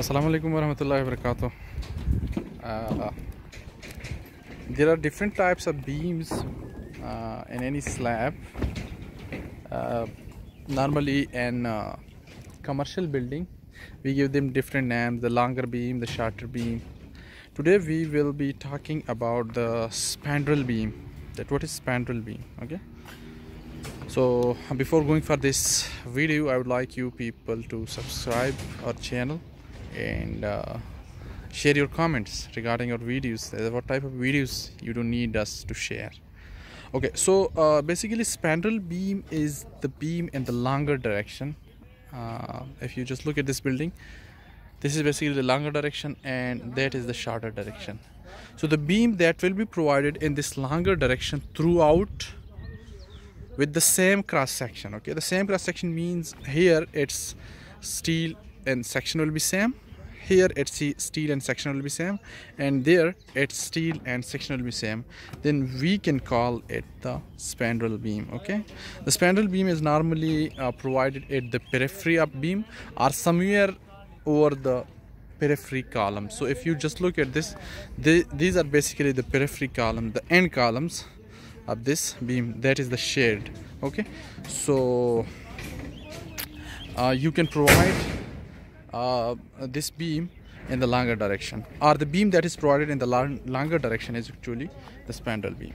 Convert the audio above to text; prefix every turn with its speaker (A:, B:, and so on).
A: Assalamu alaikum warahmatullahi wabarakatuh. Uh, there are different types of beams uh, in any slab. Uh, normally in uh, commercial building, we give them different names, the longer beam, the shorter beam. Today we will be talking about the spandrel beam. That what is spandrel beam, okay? So before going for this video, I would like you people to subscribe our channel and uh, share your comments regarding your videos. What type of videos you do need us to share? Okay, so uh, basically, spandrel beam is the beam in the longer direction. Uh, if you just look at this building, this is basically the longer direction, and that is the shorter direction. So the beam that will be provided in this longer direction throughout with the same cross section okay the same cross section means here it's steel and section will be same here it's steel and section will be same and there it's steel and section will be same. Then we can call it the spandrel beam okay? The spandrel beam is normally uh, provided at the periphery of beam or somewhere over the periphery column. So if you just look at this the, these are basically the periphery column the end columns of this beam. That is the shade okay? So uh, you can provide uh, this beam in the longer direction. Or the beam that is provided in the longer direction is actually the spandrel beam